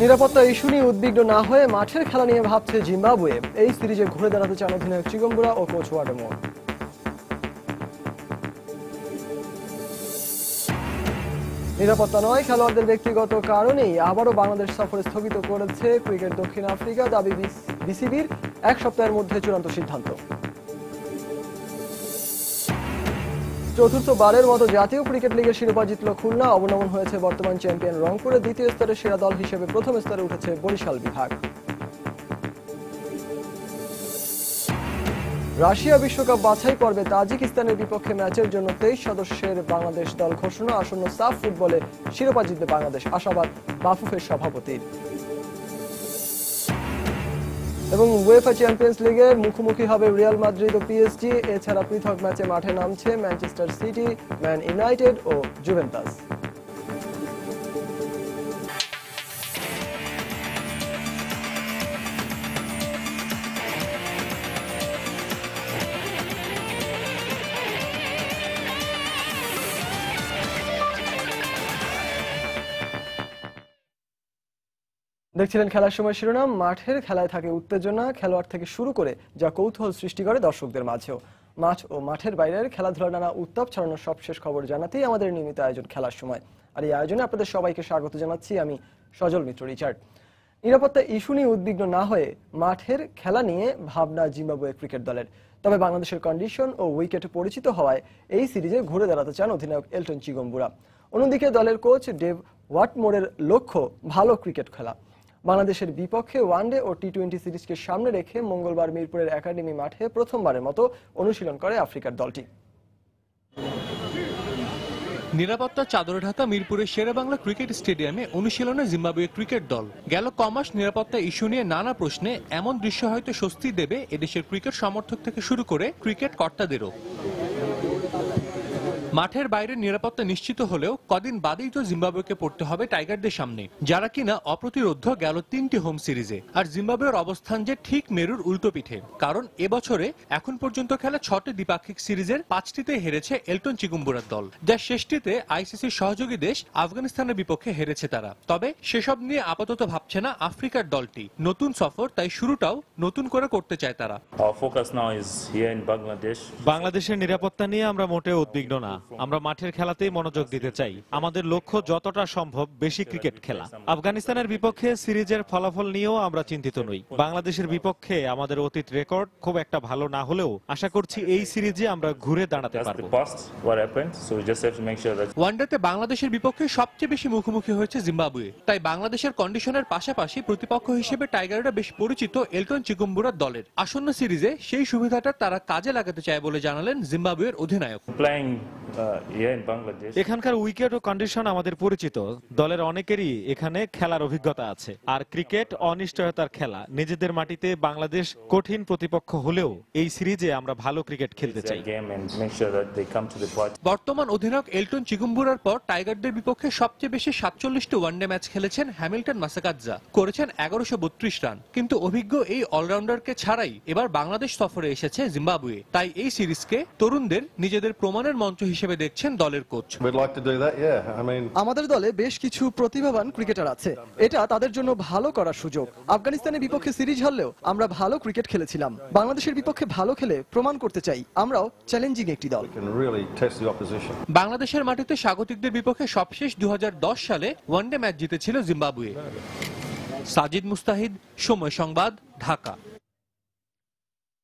নিরাপত্তা ইস্যু নিয়ে উদ্বিগ্ন না হয়ে মাঠের খেলা নিয়ে ভাবছে জিম্বাবুয়ে। এই সিরিজে ঘুরে দাঁড়াতে চান অধিনায়ক চিগম্বুরা ও কোচ ওয়াডামো। নিরাপত্তা নয়, খেলোয়াড়দের ব্যক্তিগত কারণেই আবারও বাংলাদেশ সফর স্থগিত করেছে ক্রিকেট দক্ষিণ আফ্রিকা, দাবি বিসিবির এক সপ্তাহের মধ্যে চূড়ান্ত সিদ্ধান্ত। চতুর্থ বারের মতো জাতীয় ক্রিকেট লিগের শিরোপা জিতল খুলনা। অবনমন হয়েছে বর্তমান চ্যাম্পিয়ন রংপুরে। দ্বিতীয় স্তরের সেরা দল হিসেবে প্রথম স্তরে উঠেছে বরিশাল বিভাগ। রাশিয়া বিশ্বকাপ বাছাই পর্বে তাজিকিস্তানের বিপক্ষে ম্যাচের জন্য তেইশ সদস্যের বাংলাদেশ দল ঘোষণা। আসন্ন সাফ ফুটবলে শিরোপা জিতবে বাংলাদেশ। আশাবাদ বাফুফের সভাপতির। এবং উয়েফা চ্যাম্পিয়ন্স লিগে মুখোমুখি হবে রিয়াল মাদ্রিদ ও পিএসজি এছাড়া পৃথক ম্যাচে মাঠে নামছে ম্যানচেস্টার সিটি ম্যান ইউনাইটেড ও জুভেন্টাস দেখছিলেন খেলার সময় শিরোনাম, মাঠের খেলায় থাকে উত্তেজনা, খেলোয়াড় থেকে শুরু করে যা কৌতূহল সৃষ্টি করে দর্শকদের মাঝেও। মাঠ ও মাঠের বাইরের খেলাধুলার নানা উত্তাপ ছড়ানোর সবশেষ খবর জানাতেই আমাদের নিয়মিত আয়োজন খেলার সময়। আর এই আয়োজনে আপনাদের সবাইকে স্বাগত জানাচ্ছি আমি সজল মিত্র রিচার্ড। নিরাপত্তা ইস্যু নিয়ে উদ্বিগ্ন না হয়ে মাঠের খেলা নিয়ে ভাবনা জিম্বাবুয়ে ক্রিকেট দলের। তবে বাংলাদেশের কন্ডিশন ও উইকেটে পরিচিত হওয়ায় এই সিরিজে ঘুরে দাঁড়াতে চান অধিনায়ক এলটন চিগম্বুরা অন্যদিকে দলের কোচ ডেভ ওয়াটমোরের লক্ষ্য ভালো ক্রিকেট খেলা। বাংলাদেশের বিপক্ষে ওয়ানডে ও টি টোয়েন্টি সিরিজকে সামনে রেখে মঙ্গলবার মিরপুরের একাডেমি মাঠে প্রথমবারের মতো অনুশীলন করে আফ্রিকার দলটি। নিরাপত্তা চাদরে ঢাকা মিরপুরের শেরেবাংলা ক্রিকেট স্টেডিয়ামে অনুশীলনে জিম্বাবুয়ে ক্রিকেট দল। গেল কমাস নিরাপত্তা ইস্যু নিয়ে নানা প্রশ্নে এমন দৃশ্য হয়তো স্বস্তি দেবে এদেশের ক্রিকেট সমর্থক থেকে শুরু করে ক্রিকেট কর্তাদেরও। মাঠের বাইরে নিরাপত্তা নিশ্চিত হলেও কদিন বাদেই তো জিম্বাবুয়েকে পড়তে হবে টাইগারদের সামনে যারা কিনা অপ্রতিরোধ গেল তিনটি হোম সিরিজে। আর জিম্বাবুয়ের অবস্থান যে ঠিক মেরুর উল্টো পিঠে কারণ এবছরে এখন পর্যন্ত খেলা ছটি দ্বিপাক্ষিক সিরিজের পাঁচটিতে হেরেছে এলটন চিগুম্বুরার দল। যার শেষটিতে আইসিসির সহযোগী দেশ আফগানিস্তানের বিপক্ষে হেরেছে তারা। তবে সেসব নিয়ে আপাতত ভাবছে না আফ্রিকার দলটি। নতুন সফর তাই শুরুটাও নতুন করে করতে চায় তারা. বাংলাদেশের নিরাপত্তা নিয়ে আমরা মোটেও উদ্বিগ্ন না। আমরা মাঠের খেলাতেই মনোযোগ দিতে চাই। আমাদের লক্ষ্য যতটা সম্ভব বেশি ক্রিকেট খেলা। আফগানিস্তানের বিপক্ষে সিরিজের ফলাফল নিয়েও আমরা চিন্তিত নই। বাংলাদেশের বিপক্ষে আমাদের অতীত রেকর্ড খুব একটা ভালো না হলেও আশা করছি এই সিরিজে আমরা ঘুরে দাঁড়াতে পারব। ওয়ানডেতে বাংলাদেশের বিপক্ষে সবচেয়ে বেশি মুখোমুখি হয়েছে জিম্বাবুয়ে। তাই বাংলাদেশের কন্ডিশনের পাশাপাশি প্রতিপক্ষ হিসেবে টাইগাররা বেশ পরিচিত এলটন চিকুম্বুরার দলের। আসন্ন সিরিজে সেই সুবিধাটা তারা কাজে লাগাতে চায় বলে জানালেন জিম্বাবুয়ের অধিনায়ক। Uh. এখানকার উইকেট ও কন্ডিশন আমাদের পরিচিত। দলের অনেকেরই এখানে খেলার অভিজ্ঞতা আছে। আর ক্রিকেট অনিশ্চয়তার খেলা। নিজেদের মাটিতে বাংলাদেশ কঠিন প্রতিপক্ষ হলেও এই সিরিজে আমরা ভালো ক্রিকেট খেলতে চাই. বর্তমান অধিনায়ক এলটন চিগুম্বুরার পর টাইগারদের বিপক্ষে সবচেয়ে বেশি সাতচল্লিশটি ওয়ানডে ম্যাচ খেলেছেন হ্যামিল্টন মাসাকাজ্জা। করেছেন এগারোশো বত্রিশ রান। কিন্তু অভিজ্ঞ এই অলরাউন্ডারকে ছাড়াই এবার বাংলাদেশ সফরে এসেছে জিম্বাবুয়ে। তাই এই সিরিজকে তরুণদের নিজেদের প্রমাণের মঞ্চ হিসেবে দেখছেন দলের কোচ। আমাদের দলে বেশ কিছু প্রতিভাবান ক্রিকেটার আছে। এটা তাদের জন্য ভালো করার সুযোগ। আফগানিস্তানের বিপক্ষে সিরিজ হারলেও আমরা ভালো ক্রিকেট খেলেছিলাম। বাংলাদেশের বিপক্ষে ভালো খেলে প্রমাণ করতে চাই। আমরাও চ্যালেঞ্জিং একটি দল. বাংলাদেশের মাটিতে স্বাগতিকদের বিপক্ষে সবশেষ দু হাজার দশ সালে ওয়ানডে ম্যাচ জিতেছিল জিম্বাবুয়ে। সাজিদ মুস্তাহিদ সময় সংবাদ ঢাকা।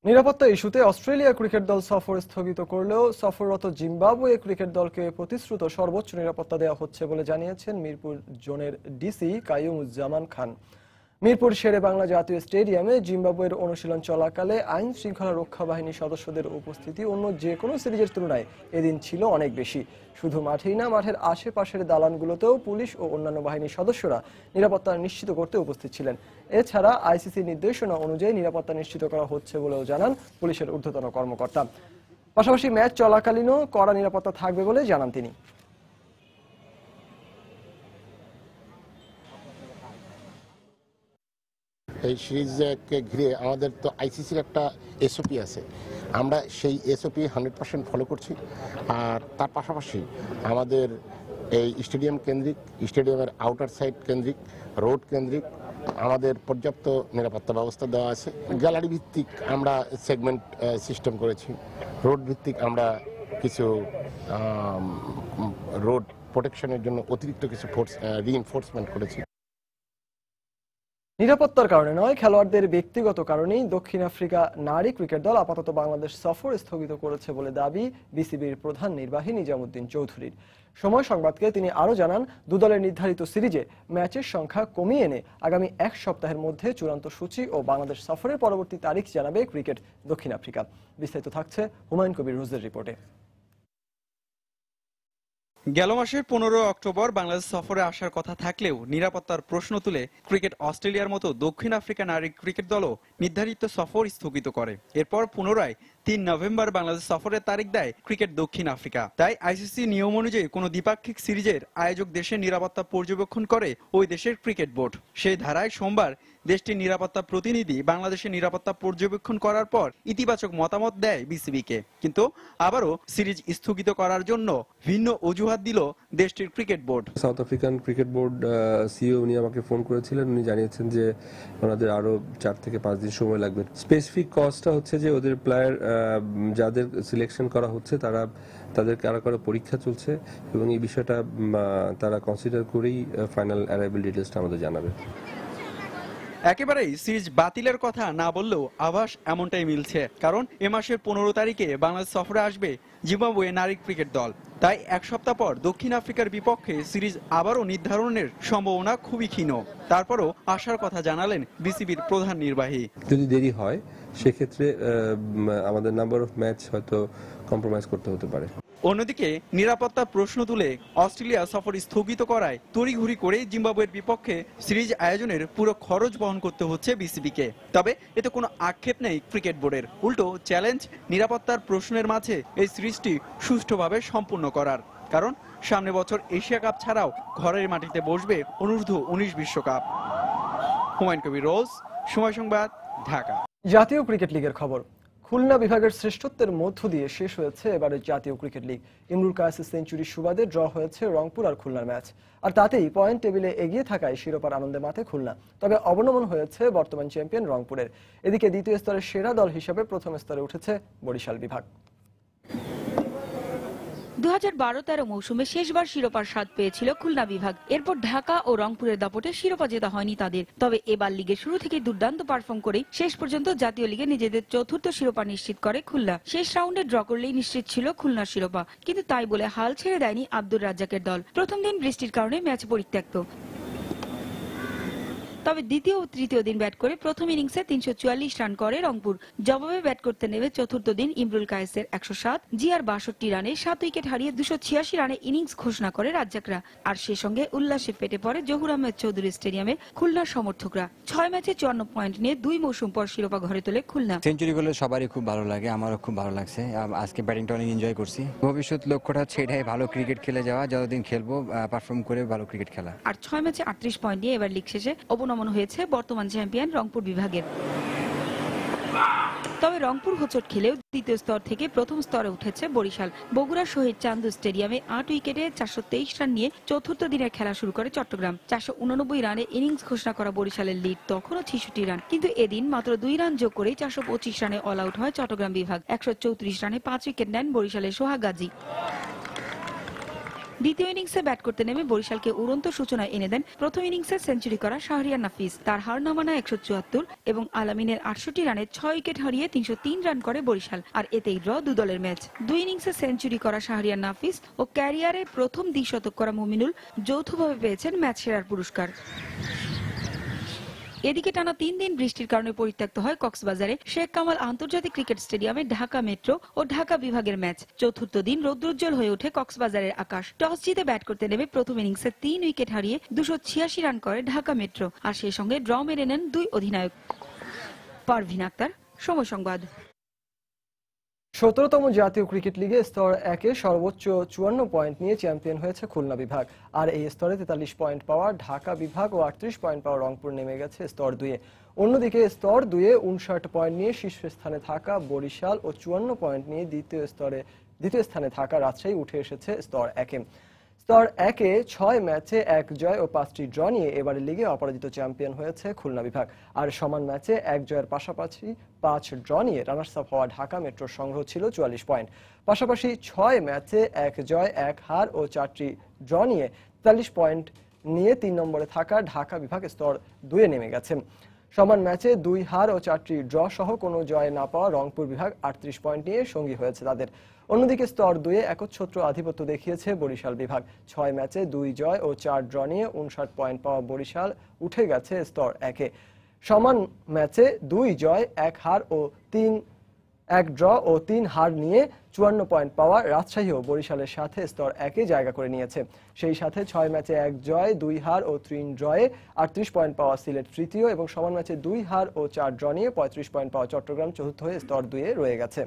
নিরাপত্তা ইস্যুতে অস্ট্রেলিয়া ক্রিকেট দল সফর স্থগিত করলেও সফররত জিম্বাবুয়ে ক্রিকেট দলকে প্রতিশ্রুত সর্বোচ্চ নিরাপত্তা দেওয়া হচ্ছে বলে জানিয়েছেন মিরপুর জোনের ডিসি কাইয়ুমুজ্জামান খান। মিরপুর শেরে বাংলা জাতীয় স্টেডিয়ামে জিম্বাবুয়ের অনুশীলন চলাকালে আইন শৃঙ্খলা রক্ষা বাহিনীর সদস্যদের উপস্থিতি অন্য যে কোনো সিরিজের তুলনায় এদিন ছিল অনেক বেশি। শুধু মাঠেই না, মাঠের আশেপাশের দালানগুলোতেও পুলিশ ও অন্যান্য বাহিনীর সদস্যরা নিরাপত্তা নিশ্চিত করতে উপস্থিত ছিলেন। এছাড়া আইসিসি নির্দেশনা অনুযায়ী নিরাপত্তা নিশ্চিত করা হচ্ছে বলেও জানান পুলিশের ঊর্ধ্বতন কর্মকর্তা। পাশাপাশি ম্যাচ চলাকালীনও কড়া নিরাপত্তা থাকবে বলে জানান তিনি। এই সিরিজকে ঘিরে আমাদের তো আইসিসির একটা এসওপি আছে। আমরা সেই এসওপি হান্ড্রেড পার্সেন্ট ফলো করছি। আর তার পাশাপাশি আমাদের এই স্টেডিয়াম কেন্দ্রিক, স্টেডিয়ামের আউটার সাইড কেন্দ্রিক রোড কেন্দ্রিক আমাদের পর্যাপ্ত নিরাপত্তা ব্যবস্থা দেওয়া আছে। গ্যালারি ভিত্তিক আমরা সেগমেন্ট সিস্টেম করেছি। রোড ভিত্তিক আমরা কিছু রোড প্রোটেকশনের জন্য অতিরিক্ত কিছু ফোর্স রিইনফোর্সমেন্ট করেছি। নিরাপত্তার কারণে নয়, খেলোয়াড়দের ব্যক্তিগত কারণেই দক্ষিণ আফ্রিকা নারী ক্রিকেট দল আপাতত বাংলাদেশ সফর স্থগিত করেছে বলে দাবি বিসিবির প্রধান নির্বাহী নিজামুদ্দিন চৌধুরীর। সময় সংবাদকে তিনি আরও জানান দুদলের নির্ধারিত সিরিজে ম্যাচের সংখ্যা কমিয়ে এনে আগামী এক সপ্তাহের মধ্যে চূড়ান্ত সূচি ও বাংলাদেশ সফরের পরবর্তী তারিখ জানাবে ক্রিকেট দক্ষিণ আফ্রিকা। বিস্তারিত থাকছে হুমায়ুন কবির রোজের রিপোর্টে। গেল মাসের পনেরো অক্টোবর বাংলাদেশ সফরে আসার কথা থাকলেও নিরাপত্তার প্রশ্ন তুলে ক্রিকেট অস্ট্রেলিয়ার মতো দক্ষিণ আফ্রিকা নারী ক্রিকেট দলও নির্ধারিত সফর স্থগিত করে। এরপর পুনরায় তিন নভেম্বর বাংলাদেশ সফরের তারিখ দেয় ক্রিকেট দক্ষিণ আফ্রিকা। তাই আইসিসি নিয়ম অনুযায়ী কোনো দ্বিপাক্ষিক সিরিজের আয়োজক দেশের নিরাপত্তা পর্যবেক্ষণ করে ওই দেশের ক্রিকেট বোর্ড। সেই ধারায় সোমবার দেশটির নিরাপত্তা প্রতিনিধি বাংলাদেশের নিরাপত্তা পর্যবেক্ষণ করার পর ইতিবাচক মতামত দেয় বিসিবিকে। কিন্তু আবারও সিরিজ স্থগিত করার জন্য ভিন্ন অজুহাত দিল দেশটির cricket board. South African cricket board CEO উনি আমাকে ফোন করেছিলেন। উনি জানিয়েছেন যে ওনাদের আরও চার থেকে পাঁচ দিন সময় লাগবে। স্পেসিফিক কজটা হচ্ছে যে ওদের প্লেয়ার যাদের সিলেকশন করা হচ্ছে তারা, তাদের কারও কারও পরীক্ষা চলছে এবং এই বিষয়টা তারা কনসিডার করেই ফাইনাল অ্যারাইভেল ডিটেলসটা আমাদের জানাবে। একেবারেই সিরিজ বাতিলের কথা না বললেও আভাস এমনটাই মিলছে। কারণ এ মাসের পনেরো তারিখে বাংলাদেশ সফরে আসবে জিম্বাবুয়ে নারী ক্রিকেট দল। তাই এক সপ্তাহ পর দক্ষিণ আফ্রিকার বিপক্ষে সিরিজ আবারও নির্ধারণের সম্ভাবনা খুবই ক্ষীণ। তারপরও আসার কথা জানালেন বিসিবির প্রধান নির্বাহী। যদি দেরি হয়, সেক্ষেত্রে আমাদের নাম্বার অফ ম্যাচ হয়তো কম্প্রোমাইজ করতে হতে পারে। অন্যদিকে নিরাপত্তার প্রশ্ন তুলে অস্ট্রেলিয়া সফর স্থগিত করায় তড়িঘড়ি করে জিম্বাবুয়ের বিপক্ষে সিরিজ আয়োজনের পুরো খরচ বহন করতে হচ্ছে বিসিবিকে। তবে এতে কোনো আক্ষেপ নেই ক্রিকেট বোর্ডের। উল্টো চ্যালেঞ্জ নিরাপত্তার প্রশ্নের মাঝে এই সিরিজটি সুষ্ঠুভাবে সম্পূর্ণ করার। কারণ সামনে বছর এশিয়া কাপ ছাড়াও ঘরের মাটিতে বসবে অনূর্ধ্ব উনিশ বিশ্বকাপ। হুমায়ুন কবির, রোজ সময় সংবাদ, ঢাকা। জাতীয় ক্রিকেট লিগের খবর। খুলনা বিভাগের শ্রেষ্ঠত্বের মধ্য দিয়ে শেষ হয়েছে এবারের জাতীয় ক্রিকেট লিগ। ইমরুল কায়েসের সেঞ্চুরির সুবাদে ড্র হয়েছে রংপুর আর খুলনার ম্যাচ। আর তাতেই পয়েন্ট টেবিলে এগিয়ে থাকায় শিরোপার আনন্দে মাথে খুলনা। তবে অবনমন হয়েছে বর্তমান চ্যাম্পিয়ন রংপুরের। এদিকে দ্বিতীয় স্তরের সেরা দল হিসেবে প্রথম স্তরে উঠেছে বরিশাল বিভাগ। দু হাজার বারো তেরো মৌসুমে শেষবার শিরোপার স্বাদ পেয়েছিল খুলনা বিভাগ। এরপর ঢাকা ও রংপুরের দাপটে শিরোপা জেতা হয়নি তাদের। তবে এবার লিগে শুরু থেকে দুর্দান্ত পারফর্ম করে শেষ পর্যন্ত জাতীয় লিগে নিজেদের চতুর্থ শিরোপা নিশ্চিত করে খুলনা। শেষ রাউন্ডে ড্র করলেই নিশ্চিত ছিল খুলনার শিরোপা। কিন্তু তাই বলে হাল ছেড়ে দেয়নি আব্দুর রাজ্জাকের দল। প্রথম দিন বৃষ্টির কারণে ম্যাচ পরিত্যক্ত। তবে দ্বিতীয় ও তৃতীয় দিন ব্যাট করে প্রথম ইনিংসে তিনশো চুয়াল্লিশ রান করে রংপুর। জবাবে ব্যাট করতে নেমে চতুর্থ দিন ইমরুল কায়েসের একশো সাত জিআর বাষট্টি রানে সাত উইকেট হারিয়ে দুশো ছিয়াশি রানে ইনিংস ঘোষণা করে রাজ্জাকরা। আর সে সঙ্গে উল্লাসে পেটে পড়ে জহুর আহমেদ চৌধুরী স্টেডিয়ামে খুলনার সমর্থকরা। ছয় ম্যাচে চুয়ান্ন পয়েন্ট নিয়ে দুই মৌসুম পর শিরোপা ঘরে তোলে খুলনা। সেঞ্চুরি করলে সবারই খুব ভালো লাগে আমারও খুব ভালো লাগছে। আজকে ব্যাটিংটা অনেক এনজয় করছি। ভবিষ্যৎ লক্ষ্যটা হচ্ছে এটাই ভালো ক্রিকেট খেলে যাওয়া যতদিন খেলব পারফর্ম করে ভালো ক্রিকেট খেলা। আর ছয় ম্যাচে আটত্রিশ পয়েন্ট নিয়ে এবার লিগ শেষে অবনমন হয়েছে বর্তমান চ্যাম্পিয়ন রংপুর বিভাগের। তবে রংপুর হোঁচট খেলেও দ্বিতীয় স্তর থেকে প্রথম স্তরে উঠেছে বরিশাল। বগুড়া শহীদ চান্দু স্টেডিয়ামে আট উইকেটে চারশো তেইশ রান নিয়ে চতুর্থ দিনের খেলা শুরু করে চট্টগ্রাম। চারশো উননব্বই রানে ইনিংস ঘোষণা করা বরিশালের লিড, তখনও ছিষট্টি রান। কিন্তু এদিন মাত্র দুই রান যোগ করে চারশো পঁচিশ রানে অল আউট হয় চট্টগ্রাম বিভাগ। একশো চৌত্রিশ রানে পাঁচ উইকেট নেন বরিশালের সোহাগ গাজী। দ্বিতীয় ইনিংসে ব্যাট করতে নেমে বরিশালকে উড়ন্ত সূচনা এনে দেন প্রথম ইনিংসে সেঞ্চুরি করা শাহরিয়ার নাফিস। তার হার নামানা একশো চুয়াত্তর এবং আলামিনের আটষট্টি রানে ছয় উইকেট হারিয়ে তিনশো তিন রান করে বরিশাল, আর এতেই র দু দলের ম্যাচ। দুই ইনিংসে সেঞ্চুরি করা শাহরিয়ার নাফিস ও ক্যারিয়ারে প্রথম দ্বিশতক করা মুমিনুল যৌথভাবে পেয়েছেন ম্যাচ সেরার পুরস্কার। এদিকে টানা তিন দিন বৃষ্টির কারণে পরিত্যক্ত হয় কক্সবাজারে। শেখ কামাল আন্তর্জাতিক ক্রিকেট স্টেডিয়ামে ঢাকা মেট্রো ও ঢাকা বিভাগের ম্যাচ। চতুর্থ দিন রৌদ্রোজ্জ্বল হয়ে ওঠে কক্সবাজারের আকাশ। টস জিতে ব্যাট করতে নেমে প্রথম ইনিংসে তিন উইকেট হারিয়ে দুশো ছিয়াশি রান করে ঢাকা মেট্রো। আর সেই সঙ্গে ড্র মেরে নেন দুই অধিনায়ক। পারভিন আক্তার, সময় সংবাদ। সতেরোতম জাতীয় ক্রিকেট লিগে স্তর একে সর্বোচ্চ চুয়ান্ন পয়েন্ট নিয়ে চ্যাম্পিয়ন হয়েছে খুলনা বিভাগ। আর এই স্তরে তেতাল্লিশ পয়েন্ট পাওয়া ঢাকা বিভাগ ও আটত্রিশ পয়েন্ট পাওয়া রংপুর নেমে গেছে স্তর দুয়ে। অন্যদিকে স্তর দুয়ে উনষাট পয়েন্ট নিয়ে শীর্ষস্থানে থাকা বরিশাল ও চুয়ান্ন পয়েন্ট নিয়ে দ্বিতীয় স্তরে, দ্বিতীয় স্থানে থাকা রাজশাহী উঠে এসেছে স্তর একে। স্তর একে ছয় ম্যাচে এক জয় ও পাঁচটি ড্র নিয়ে এবারের লিগে অপরাজিত চ্যাম্পিয়ন হয়েছে খুলনা বিভাগ। আর সমান ম্যাচে এক জয়ের পাশাপাশি পাঁচ ড্র নিয়ে রানার্স আপ হওয়া ঢাকা মেট্রোর সংগ্রহ ছিল চুয়াল্লিশ পয়েন্ট। পাশাপাশি ছয় ম্যাচে এক জয়, এক হার ও চারটি ড্র নিয়ে তেতাল্লিশ পয়েন্ট নিয়ে তিন নম্বরে থাকা ঢাকা বিভাগ স্তর দুয়ে নেমে গেছে। সমান ম্যাচে দুই হার ও চারটি ড্র সহ কোনো জয় না পাওয়া রংপুর বিভাগ আটত্রিশ পয়েন্ট নিয়ে সঙ্গী হয়েছে তাদের। অন্যদিকে স্তর দুয়ে একচ্ছত্র আধিপত্য দেখিয়েছে বরিশাল বিভাগ। ছয় ম্যাচে দুই জয় ও চার ড্র নিয়ে উনষাট পয়েন্ট পাওয়া বরিশাল উঠে গেছে স্তর একে। সমান ম্যাচে দুই জয়, এক হার ও তিন এক ড্র ও তিন হার নিয়ে চুয়ান্ন পয়েন্ট পাওয়া রাজশাহীও বরিশালের সাথে স্তর একে জায়গা করে নিয়েছে। সেই সাথে ছয় ম্যাচে এক জয়, দুই হার ও তিন ড্রয়ে আটত্রিশ পয়েন্ট পাওয়া সিলেট তৃতীয় এবং সমান ম্যাচে দুই হার ও চার ড্র নিয়ে পঁয়ত্রিশ পয়েন্ট পাওয়া চট্টগ্রাম চতুর্থ হয়ে স্তর দুয়ে রয়ে গেছে।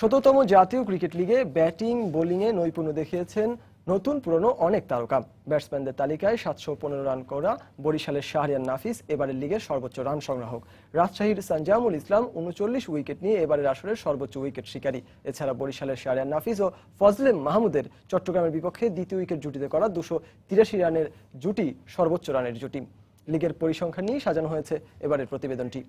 শততম জাতীয় ক্রিকেট লিগে ব্যাটিং, বোলিংয়ে নৈপুণ্য দেখিয়েছেন নতুন পুরনো অনেক তারকা। ব্যাটসম্যানদের তালিকায় সাতশো পনেরো রান করা বরিশালের শাহরিয়ান নাফিস এবারের লিগের সর্বোচ্চ রান সংগ্রাহক। রাজশাহীর সঞ্জামুল ইসলাম উনচল্লিশ উইকেট নিয়ে এবারের আসরের সর্বোচ্চ উইকেট শিকারী। এছাড়া বরিশালের শাহরিয়ান নাফিস ও ফজলে মাহমুদের চট্টগ্রামের বিপক্ষে দ্বিতীয় উইকেট জুটিতে করা দুশো তিরাশি রানের জুটি সর্বোচ্চ রানের জুটি। লিগের পরিসংখ্যান নিয়ে সাজানো হয়েছে এবারের প্রতিবেদনটি।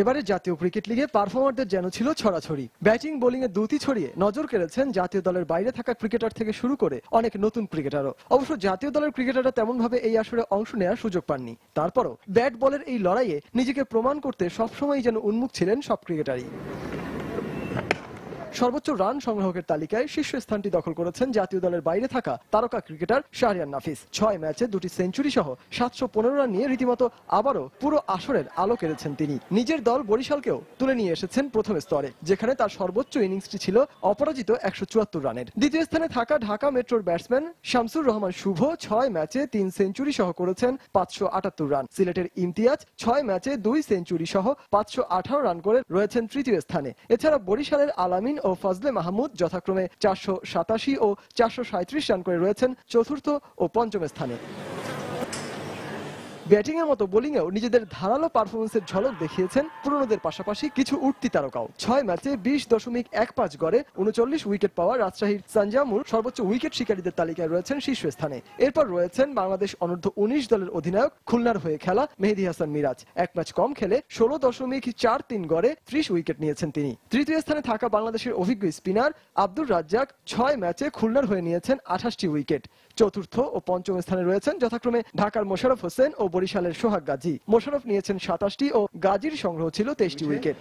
এবারে জাতীয় ক্রিকেট লিগে পারফর্মারদের যেন ছিল ছড়াছড়ি। ব্যাটিং বোলিং এ দুটি ছড়িয়ে নজর কেড়েছেন জাতীয় দলের বাইরে থাকা ক্রিকেটার থেকে শুরু করে অনেক নতুন ক্রিকেটারও অবশ্য জাতীয় দলের ক্রিকেটাররা তেমন ভাবে এই আসরে অংশ নেওয়ার সুযোগ পাননি। তারপরও ব্যাট বলের এই লড়াইয়ে নিজেকে প্রমাণ করতে সবসময় যেন উন্মুখ ছিলেন সব ক্রিকেটারই সর্বোচ্চ রান সংগ্রাহকের তালিকায় শীর্ষস্থানটি দখল করেছেন জাতীয় দলের বাইরে থাকা তারকা ক্রিকেটার শাহরিয়ান নাফিস। ছয় ম্যাচে দুটি সেঞ্চুরি সহ সাতশো পনেরো রান নিয়ে রীতিমতো আবারও পুরো আসরের আলো কেড়েছেন তিনি। নিজের দল বরিশালকেও তুলে নিয়ে এসেছেন প্রথম স্তরে, যেখানে তার সর্বোচ্চ ইনিংসটি ছিল অপরাজিত একশো চুয়াত্তর রানের। দ্বিতীয় স্থানে থাকা ঢাকা মেট্রোর ব্যাটসম্যান শামসুর রহমান শুভ ছয় ম্যাচে তিন সেঞ্চুরি সহ করেছেন পাঁচশো আটাত্তর রান সিলেটের ইমতিয়াজ ছয় ম্যাচে দুই সেঞ্চুরি সহ পাঁচশো আঠারো রান করে রয়েছেন তৃতীয় স্থানে। এছাড়া বরিশালের আলামিন ও ফজলে মাহমুদ যথাক্রমে চারশো সাতাশি ও চারশো রান করে রয়েছেন চতুর্থ ও পঞ্চম স্থানে। ব্যাটিং এর মতো বোলিং এও নিজেদের ধারালো পারফরমেন্সের ঝলক দেখিয়েছেন পুরনোদের পাশাপাশি কিছু উঠতি তারকাও। ছয় ম্যাচে বিশ দশমিক এক পাঁচ গড়ে উনচল্লিশ উইকেট পাওয়া রাজশাহীর সানজামুর সর্বোচ্চ উইকেট শিকারীদের তালিকায় রয়েছেন শীর্ষস্থানে। এরপর রয়েছেন বাংলাদেশ অনূর্ধ্ব উনিশ দলের অধিনায়ক খুলনার হয়ে খেলা মেহেদি হাসান মিরাজ। এক ম্যাচ কম খেলে ষোলো দশমিক চার তিন গড়ে ত্রিশ উইকেট নিয়েছেন তিনি। তৃতীয় স্থানে থাকা বাংলাদেশের অভিজ্ঞ স্পিনার আব্দুর রাজ্জাক ছয় ম্যাচে খুলনার হয়ে নিয়েছেন আঠাশটি উইকেট। চতুর্থ ও পঞ্চম স্থানে রয়েছেন যথাক্রমে ঢাকার মোশারফ হোসেন ও বরিশালের সোহাগ গাজী। মোশারফ নিয়েছেন সাতাশটি ও গাজীর সংগ্রহ ছিল তেইশটি উইকেট।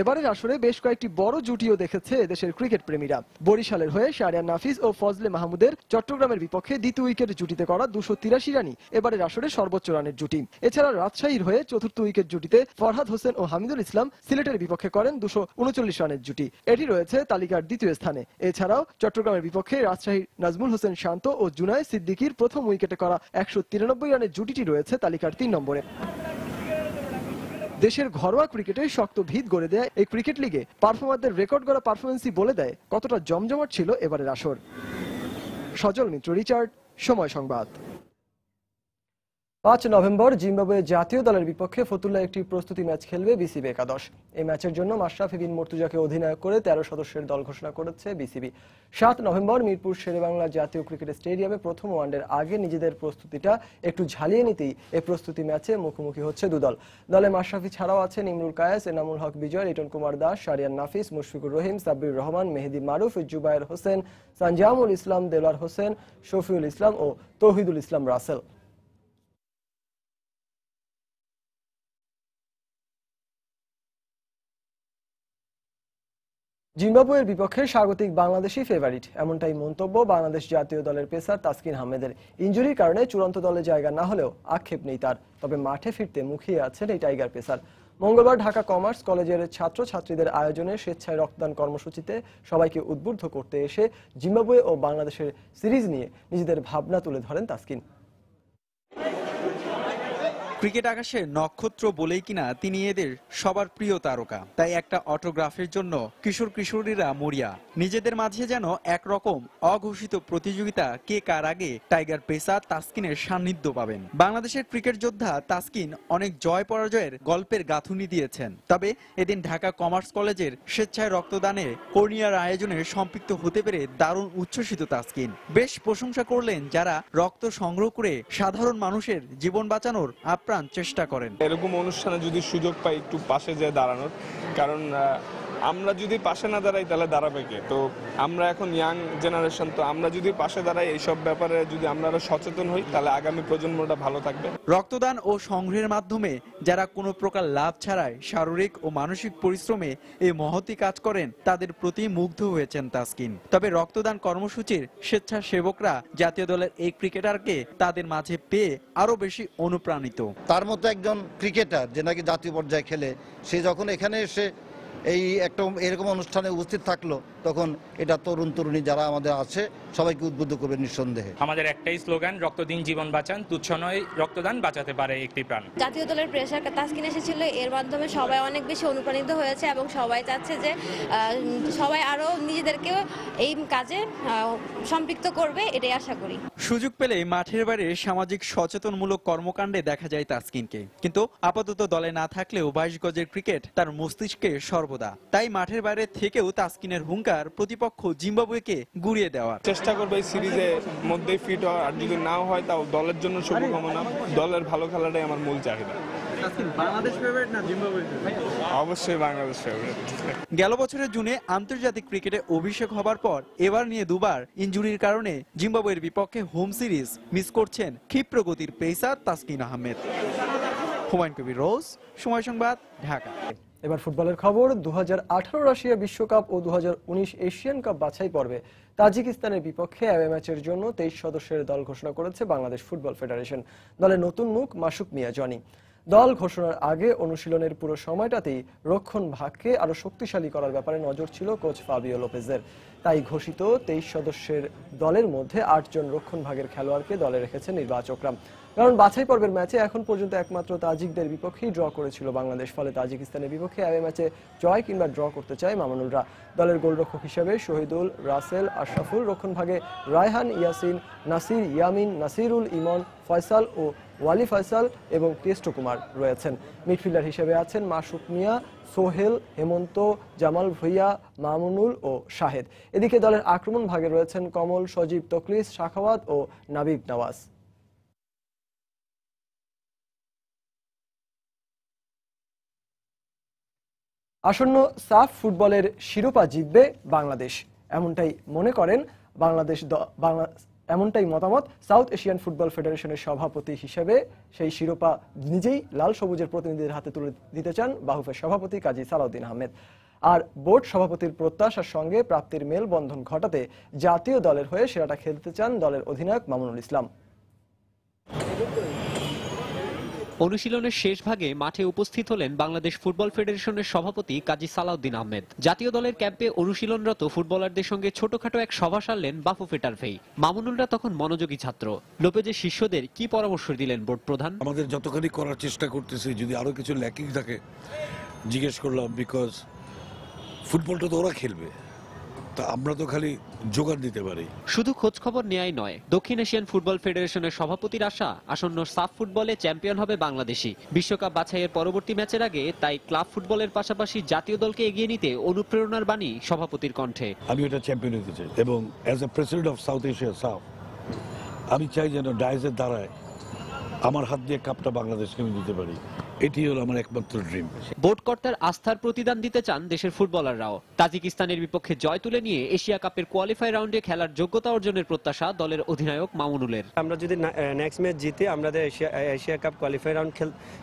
এবারের আসরে বেশ কয়েকটি বড় জুটিও দেখেছে দেশের ক্রিকেট প্রেমীরা। বরিশালের হয়ে শারিয়ান নাফিস ও ফজলে মাহমুদের চট্টগ্রামের বিপক্ষে দ্বিতীয় উইকেট জুটিতে করা দুশো তিরাশি রানই এবারের আসরে সর্বোচ্চ রানের জুটি। এছাড়া রাজশাহীর হয়ে চতুর্থ উইকেট জুটিতে ফরহাদ হোসেন ও হামিদুল ইসলাম সিলেটের বিপক্ষে করেন দুশো উনচল্লিশ রানের জুটি। এটি রয়েছে তালিকার দ্বিতীয় স্থানে। এছাড়াও চট্টগ্রামের বিপক্ষে রাজশাহীর নাজমুল হোসেন শান্ত ও জুনায় সিদ্দিকির প্রথম উইকেটে করা একশো তিরানব্বই রানের জুটিটি রয়েছে তালিকার তিন নম্বরে। দেশের ঘরোয়া ক্রিকেটে শক্ত ভিত গড়ে দেয় এই ক্রিকেট লিগে। পারফর্মারদের রেকর্ড করা পারফরমেন্সই বলে দেয় কতটা জমজমাট ছিল এবারের আসর। সজল মিত্র, রিচার্ড, সময় সংবাদ। পাঁচ নভেম্বর জিম্বাবুয়ে জাতীয় দলের বিপক্ষে ফতুল্লা একটি প্রস্তুতি ম্যাচ খেলবে বিসিবি একাদশ। এই ম্যাচের জন্য মাশরাফি বিন মর্তুজাকে অধিনায়ক করে তেরো সদস্যের দল ঘোষণা করেছে বিসিবি। সাত নভেম্বর মিরপুর শেরেবাংলা জাতীয় ক্রিকেট স্টেডিয়ামে প্রথম ওয়ানডের আগে নিজেদের প্রস্তুতিটা একটু ঝালিয়ে নিতেই এই প্রস্তুতি ম্যাচে মুখোমুখি হচ্ছে দুদল দলে। মাশরাফি ছাড়াও আছেন ইমরুল কায়েস, এনামুল হক বিজয়, লিটন কুমার দাস শারিয়ান নাফিস, মুশফিকুর রহিম, সাব্বির রহমান, মেহেদি মারুফ, জুবায়ের হোসেন, সানজামুল ইসলাম, দেলার হোসেন, শফিউল ইসলাম ও তৌহিদুল ইসলাম রাসেল। জিম্বাবুয়ের বিপক্ষে স্বাগতিক বাংলাদেশই ফেভারিট এমনটাই মন্তব্য বাংলাদেশ জাতীয় দলের পেসার তাসকিন আহমেদের। ইঞ্জুরির কারণে চূড়ান্ত দলে জায়গা না হলেও আক্ষেপ নেই তার। তবে মাঠে ফিরতে মুখিয়ে আছেন এই টাইগার পেসার। মঙ্গলবার ঢাকা কমার্স কলেজের ছাত্র ছাত্রীদের আয়োজনে স্বেচ্ছায় রক্তদান কর্মসূচিতে সবাইকে উদ্বুদ্ধ করতে এসে জিম্বাবুয়ে ও বাংলাদেশের সিরিজ নিয়ে নিজেদের ভাবনা তুলে ধরেন তাসকিন। ক্রিকেট আকাশে নক্ষত্র বলেই কিনা তিনি এদের সবার প্রিয় তারকা। তাই একটা অটোগ্রাফের জন্য কিশোর কিশোরীরা মরিয়া। নিজেদের মাঝে যেন একরকম অঘোষিত প্রতিযোগিতা কে কার আগে টাইগার পেসার তাসকিনের সান্নিধ্য পাবেন। বাংলাদেশের ক্রিকেট যোদ্ধা তাসকিন অনেক জয় পরাজয়ের গল্পের গাঁথুনি দিয়েছেন। তবে এদিন ঢাকা কমার্স কলেজের স্বেচ্ছায় রক্তদানে কর্নিয়ার আয়োজনে সম্পৃক্ত হতে পেরে দারুণ উচ্ছ্বসিত তাসকিন। বেশ প্রশংসা করলেন যারা রক্ত সংগ্রহ করে সাধারণ মানুষের জীবন বাঁচানোর আপ্রাণ চেষ্টা করেন। এরকম অনুষ্ঠানে যদি সুযোগ পাই একটু পাশে যায় দাঁড়ানোর কারণ আমরা যদি পাশে না দাঁড়াই তাহলে দাঁড়াবে কে? তো আমরা এখন ইয়াং জেনারেশন তো আমরা যদি পাশে দাঁড়াই এইসব ব্যাপারে যদি আমরা আরও সচেতন হই তাহলে আগামী প্রজন্মটা ভালো থাকবে। রক্তদান ও সংগ্রহের মাধ্যমে যারা কোনো প্রকার লাভ ছাড়াই শারীরিক ও মানসিক পরিশ্রমে এই মহতি কাজ করেন তাদের প্রতি মুগ্ধ হয়েছেন তাসকিন। তবে রক্তদান কর্মসূচির স্বেচ্ছাসেবকরা জাতীয় দলের এই ক্রিকেটারকে তাদের মাঝে পেয়ে আরও বেশি অনুপ্রাণিত। তার মতো একজন ক্রিকেটার যে নাকি জাতীয় পর্যায়ে খেলে সে যখন এখানে এসে এই একটা এরকম অনুষ্ঠানে উপস্থিত থাকল তখন এটা তরুণ তরুণী যারা আমাদের আছে সবাইকে উদ্বুদ্ধ করবে নিঃসন্দেহে। আমাদের একটাই স্লোগান রক্ত দিন জীবন বাঁচান তুচ্ছ নয় রক্তদান বাঁচাতে পারে একটি প্রাণ। জাতীয় দলের প্রেসার তাসকিন এসেছিল এর মাধ্যমে সবাই অনেক বেশি অনুপ্রাণিত হয়েছে এবং সবাই চাচ্ছে যে আহ, সবাই আরও নিজেদেরকে এই কাজে আহ, সম্পৃক্ত করবে এটাই আশা করি। সুযোগ পেলে মাঠের বাইরে সামাজিক সচেতনমূলক কর্মকাণ্ডে দেখা যায় তাসকিনকে। কিন্তু আপাতত দলে না থাকলেও বাইশ গজের ক্রিকেট তার মস্তিষ্কে সর্বদা। তাই মাঠের বাইরে থেকেও তাসকিনের হুঙ্কার প্রতিপক্ষ জিম্বাবুয়েকে গুড়িয়ে দেওয়ার। চেষ্টা করবে এই সিরিজের মধ্যেই ফিট হওয়ার আর যদি নাও হয় তাও দলের জন্য শুভকামনা। দলের ভালো খেলাটাই আমার মূল চাহিদা। বাংলাদেশ ফেভারিট না জিম্বাবুয়ে অবশ্যই বাংলাদেশ ফেভারিট গেল বছরের জুনে আন্তর্জাতিক ক্রিকেটে অভিষেক হবার পর এবার নিয়ে দুবার ইনজুরির কারণে জিম্বাবুয়ের বিপক্ষে হোম সিরিজ মিস করছেন ক্ষিপ্র গতির পেসার তাসকিন আহমেদ। হুমায়ুন কবির রোজ সময় সংবাদ ঢাকা। এবার ফুটবলের খবর দু হাজার আঠারো রাশিয়া বিশ্বকাপ ও দু হাজার উনিশ এশিয়ান কাপ বাছাই পর্বে তাজিকিস্তানের বিপক্ষে অ্যাওয়ে ম্যাচের জন্য তেইশ সদস্যের দল ঘোষণা করেছে বাংলাদেশ ফুটবল ফেডারেশন। দলের নতুন মুখ মাসুক মিয়া, জনি। দল ঘোষণার আগে অনুশীলনের পুরো সময়টাতেই রক্ষণ ভাগকে আরও শক্তিশালী করার ব্যাপারে নজর ছিল কোচ ফাবিও লোপেজের। তাই ঘোষিত তেইশ সদস্যের দলের মধ্যে আটজন রক্ষণ ভাগের খেলোয়াড়কে দলে রেখেছে নির্বাচকরা। কারণ বাছাই পর্বের ম্যাচে এখন পর্যন্ত একমাত্র তাজিকদের বিপক্ষেই ড্র করেছিল বাংলাদেশ। ফলে তাজিকিস্তানের বিপক্ষে অ্যাওয়ে ম্যাচে জয় কিংবা ড্র করতে চায় মামুনুলরা। দলের গোলরক্ষক হিসেবে শহীদুল, রাসেল, আশরাফুল, রক্ষণ ভাগে রায়হান, ইয়াসিন, নাসির, ইয়ামিন, নাসিরুল ইমন, ফয়সাল ও ওয়ালি ফয়সাল এবং কেষ্ট কুমার রয়েছেন। মিডফিল্ডার হিসেবে আছেন মাসুক মিয়া, সোহেল হেমন্ত, জামাল ভুইয়া, মামুনুল ও শাহেদ। এদিকে দলের আক্রমণ ভাগে রয়েছেন কমল, সজীব তকলিস, শাখাওয়াত ও নাবিব নওয়াজ। আসন্ন সাফ ফুটবলের শিরোপা জিতবে বাংলাদেশ। এমনটাই মনে করেন বাংলাদেশ বাংলা এমনটাই মতামত সাউথ এশিয়ান ফুটবল ফেডারেশনের সভাপতি হিসেবে। সেই শিরোপা নিজেই লাল সবুজের প্রতিনিধিদের হাতে তুলে দিতে চান বাহুফের সভাপতি কাজী সালাউদ্দিন আহমেদ। আর বোর্ড সভাপতির প্রত্যাশার সঙ্গে প্রাপ্তির মেলবন্ধন ঘটাতে জাতীয় দলের হয়ে সেরাটা খেলতে চান দলের অধিনায়ক মামুনুল ইসলাম। অনুশীলনের শেষ ভাগে মাঠে উপস্থিত হলেন বাংলাদেশ ফুটবল ফেডারেশনের সভাপতি কাজী সালাউদ্দিন আহমেদ। জাতীয় দলের ক্যাম্পে অনুশীলনরত ফুটবলারদের সঙ্গে ছোটখাটো এক সভা সারলেন বাফুফে টারফেই মামুনুলরা তখন মনোযোগী ছাত্র। লোপেজের শিষ্যদের কি পরামর্শ দিলেন বোর্ড প্রধান? আমাদের যতখানি করার চেষ্টা করতেছি, যদি আরও কিছু ল্যাকিং থাকে, জিজ্ঞেস করলাম বিকজ ফুটবলটা তো ওরা খেলবে। তা আমরা তো খালি যোগান দিতে পারি। শুধু খোঁজ খবর নেয়াই নয় দক্ষিণ এশিয়ান ফুটবল ফেডারেশনের সভাপতির আশা আসন্ন সাফ ফুটবলে চ্যাম্পিয়ন হবে বাংলাদেশি বিশ্বকাপ বাছাইয়ের পরবর্তী ম্যাচের আগে তাই ক্লাব ফুটবলের পাশাপাশি জাতীয় দলকে এগিয়ে নিতে অনুপ্রেরণার বাণী সভাপতির কণ্ঠে। আমি এটা চ্যাম্পিয়ন হতে চাই এবং as a president of South Asia SAFF আমি চাই যেন ডাইজের দ্বারায় আমার হাত দিয়ে কাপটা বাংলাদেশকে আমি দিতে পারি। এটি হলো আমার একমাত্র ড্রিম বোর্ড কর্তার আস্থার প্রতিদান দিতে চান দেশের ফুটবলাররাও। তাজিকিস্তানের বিপক্ষে জয় তুলে নিয়ে এশিয়া কাপের কোয়ালিফাই রাউন্ডে খেলার যোগ্যতা অর্জনের প্রত্যাশা দলের অধিনায়ক মামুনুলের। আমরা যদি নেক্সট ম্যাচ জিতি আমাদের Asia Asia cup qualify round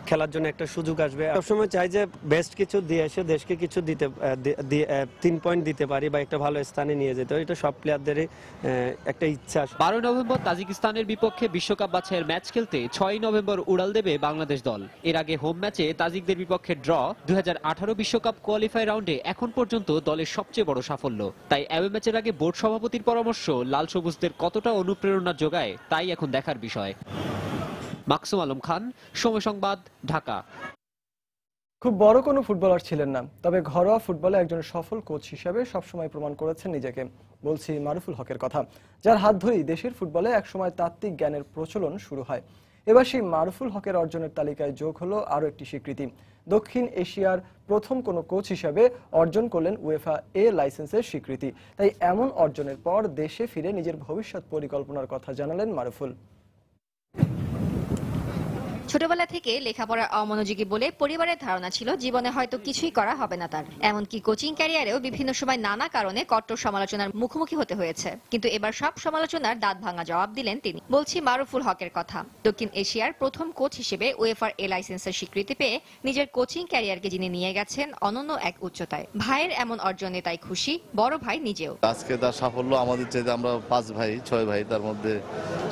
খেলার জন্য একটা সুযোগ আসবে। সবসময় চাই যে বেস্ট কিছু দিয়ে এসে দেশকে কিছু দিতে তিন পয়েন্ট দিতে পারি বা একটা ভালো স্থানে নিয়ে যেতে এটা সব প্লেয়ারদেরই আহ, একটা ইচ্ছা। বারোই নভেম্বর তাজিকিস্তানের বিপক্ষে বিশ্বকাপ বাছাইয়ের ম্যাচ খেলতে ছয়ই নভেম্বর উড়াল দেবে বাংলাদেশ দল। এর আগে হোম ম্যাচে তাজিকদের বিপক্ষে ড্র, দুই বিশ্বকাপ কোয়ালিফাই রাউন্ডে এখন পর্যন্ত দলের সবচেয়ে বড় সাফল্য। তাই অ্যাওয়ে ম্যাচের আগে বোর্ড সভাপতির পরামর্শ, লাল সবুজদের কতটা অনুপ্রেরণা যোগায়, তাই এখন দেখার বিষয়। মাকসুম আলম খান, সময় সংবাদ, ঢাকা। খুব বড় কোনো ফুটবলার ছিলেন না, তবে ঘরোয়া ফুটবলে একজন সফল কোচ হিসেবে সবসময় প্রমাণ করেছেন নিজেকে, বলছি মারুফুল হকের কথা, যার হাত ধরেই দেশের ফুটবলে একসময় তাত্ত্বিক জ্ঞানের প্রচলন শুরু হয়। এবার সেই মারুফুল হকের অর্জনের তালিকায় যোগ হলো আরও একটি স্বীকৃতি। দক্ষিণ এশিয়ার প্রথম কোনো কোচ হিসাবে অর্জন করলেন উয়েফা এ লাইসেন্সের স্বীকৃতি। তাই এমন অর্জনের পর দেশে ফিরে নিজের ভবিষ্যৎ পরিকল্পনার কথা জানালেন মারুফুল। ছোটবেলা থেকে লেখাপড়ার অমনোযোগী বলে পরিবারের ধারণা ছিল জীবনে হয়তো কিছুই করা হবে না তার। এমনকি কোচিং ক্যারিয়ারেও বিভিন্ন সময় নানা কারণে কট্টর সমালোচনার মুখোমুখি হতে হয়েছে। কিন্তু এবার সব সমালোচনার দাঁত ভাঙা জবাব দিলেন তিনি। বলছি মারুফুল হকের কথা। দক্ষিণ এশিয়ার প্রথম কোচ হিসেবে ওয়েফার এ লাইসেন্সের স্বীকৃতি পেয়ে নিজের কোচিং ক্যারিয়ারকে যিনি নিয়ে গেছেন অনন্য এক উচ্চতায়। ভাইয়ের এমন অর্জনে তাই খুশি বড় ভাই নিজেও। আজকে তার সাফল্য আমাদের চাইতে আমরা পাঁচ ভাই ছয় ভাই তার মধ্যে